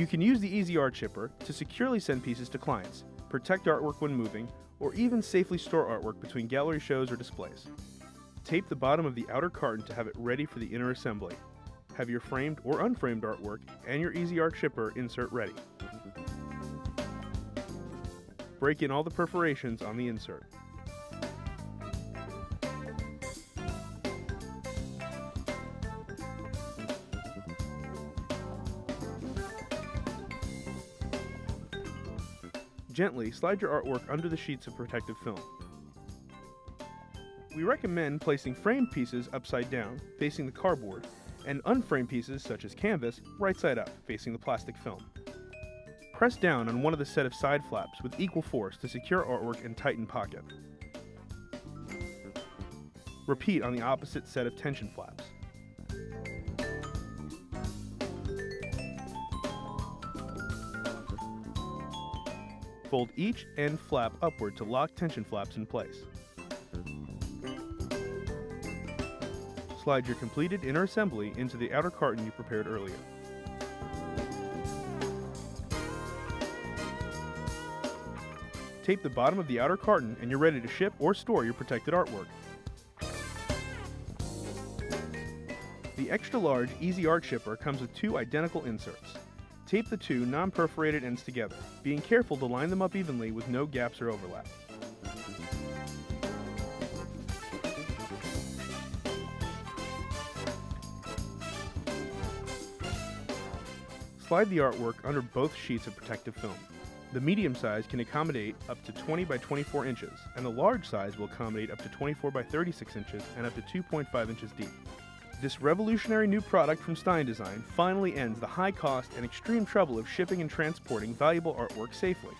You can use the Easy Art Shipper to securely send pieces to clients, protect artwork when moving, or even safely store artwork between gallery shows or displays. Tape the bottom of the outer carton to have it ready for the inner assembly. Have your framed or unframed artwork and your Easy Art Shipper insert ready. Break in all the perforations on the insert. Gently slide your artwork under the sheets of protective film. We recommend placing framed pieces upside down, facing the cardboard, and unframed pieces, such as canvas, right side up, facing the plastic film. Press down on one of the set of side flaps with equal force to secure artwork and tighten pocket. Repeat on the opposite set of tension flaps. Fold each end flap upward to lock tension flaps in place. Slide your completed inner assembly into the outer carton you prepared earlier. Tape the bottom of the outer carton and you're ready to ship or store your protected artwork. The extra large Easy Art Shipper comes with two identical inserts. Tape the two non-perforated ends together, being careful to line them up evenly with no gaps or overlap. Slide the artwork under both sheets of protective film. The medium size can accommodate up to 20 by 24 inches, and the large size will accommodate up to 24 by 36 inches and up to 2.5 inches deep. This revolutionary new product from Stein Design finally ends the high cost and extreme trouble of shipping and transporting valuable artwork safely.